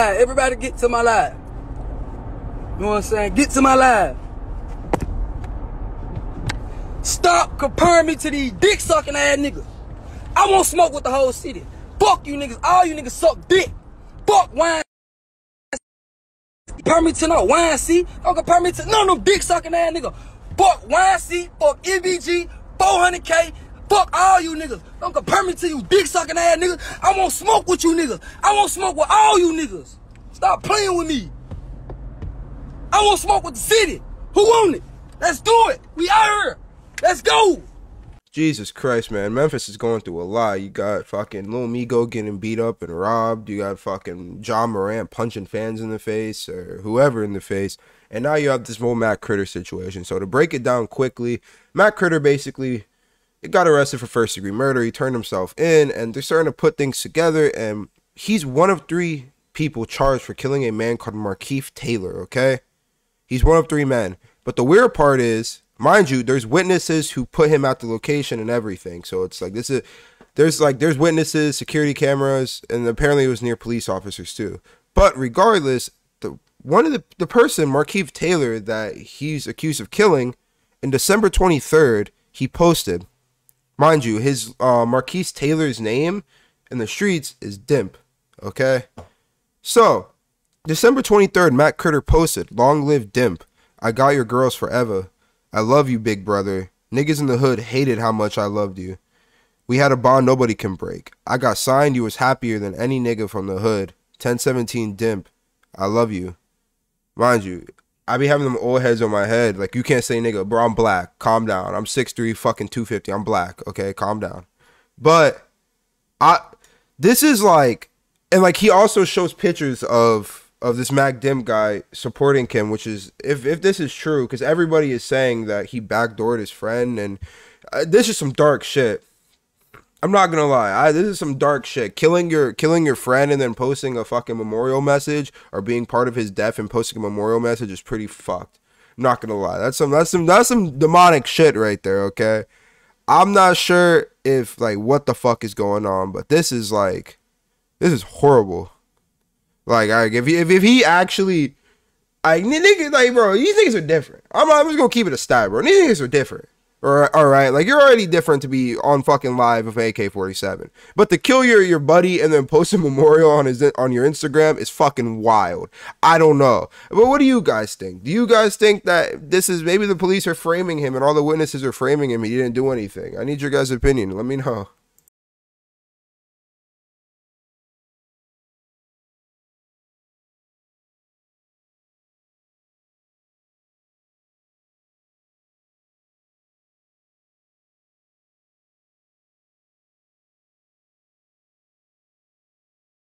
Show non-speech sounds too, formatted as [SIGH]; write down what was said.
Everybody get to my live. You know what I'm saying? Get to my live. Stop comparing me to these dick sucking ass niggas. I won't smoke with the whole city. Fuck you niggas. All you niggas suck dick. Fuck wine. Compare me to no wine C. Don't compare me to none of them dick sucking ass niggas. Fuck wine C. Fuck MVG. 400K. Fuck all you niggas. Don't compare me to you dick sucking ass niggas. I won't smoke with you niggas. I won't smoke with all you niggas. Stop playing with me. I won't smoke with the city. Who want it? Let's do it. We out here. Let's go. Jesus Christ, man. Memphis is going through a lot. You got fucking Lil Migo getting beat up and robbed. You got fucking Ja Morant punching fans in the face or whoever in the face. And now you have this whole Mac Critter situation. So to break it down quickly, Mac Critter basically got arrested for first degree murder. He turned himself in and they're starting to put things together. And he's one of three people charged for killing a man called Markeith Taylor, okay? He's one of three men. But the weird part is mind you, there's witnesses who put him at the location and everything. So it's like this is there's like there's witnesses, security cameras, and apparently it was near police officers too. But regardless, the one of the the person, Markeith Taylor, that he's accused of killing, in December 23rd, he posted, mind you, his uh, Marquise Taylor's name in the streets is Dimp. Okay, so December 23rd, Mac Critter posted, "Long live Dimp. I got your girls forever." I love you, big brother. Niggas in the hood hated how much I loved you. We had a bond nobody can break. I got signed, you was happier than any nigga from the hood. 1017 Dimp. I love you. Mind you, I be having them old heads on my head. Like, you can't say nigga, bro, I'm black. Calm down. I'm 6'3, fucking 250. I'm black. Okay, calm down. But, I, this is like, and like, he also shows pictures of of this Mac Dim guy supporting Kim, which is if if this is true, because everybody is saying that he backdoored his friend, and uh, this is some dark shit. I'm not gonna lie, I, this is some dark shit. Killing your killing your friend and then posting a fucking memorial message or being part of his death and posting a memorial message is pretty fucked. I'm not gonna lie, that's some that's some that's some demonic shit right there. Okay, I'm not sure if like what the fuck is going on, but this is like this is horrible. Like, if he, if, if he actually, like niggas, like bro, these niggas are different. I'm, I'm just gonna keep it a style, bro. These niggas are different. All right, like you're already different to be on fucking live with AK-47, but to kill your your buddy and then post a [LAUGHS] memorial on his on your Instagram is fucking wild. I don't know, but what do you guys think? Do you guys think that this is maybe the police are framing him and all the witnesses are framing him? And he didn't do anything. I need your guys' opinion. Let me know.